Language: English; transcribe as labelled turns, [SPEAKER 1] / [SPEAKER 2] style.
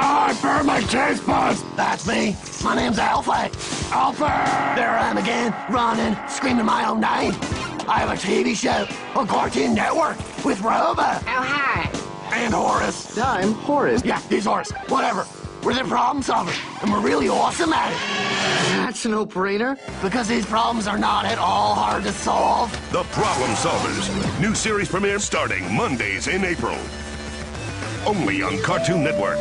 [SPEAKER 1] Ah, I burned my taste buds.
[SPEAKER 2] That's me. My name's Alfe.
[SPEAKER 1] Alfe!
[SPEAKER 2] There I am again, running, screaming my own name. I have a TV show on Cartoon Network with Roba
[SPEAKER 3] Oh, hi.
[SPEAKER 2] and Horace.
[SPEAKER 4] I'm Horace.
[SPEAKER 2] Yeah, he's Horace. Whatever. We're the problem solvers, and we're really awesome at it.
[SPEAKER 4] That's a no-brainer.
[SPEAKER 2] Because these problems are not at all hard to solve.
[SPEAKER 5] The Problem Solverz. New series premiere starting Mondays in April. Only on Cartoon Network.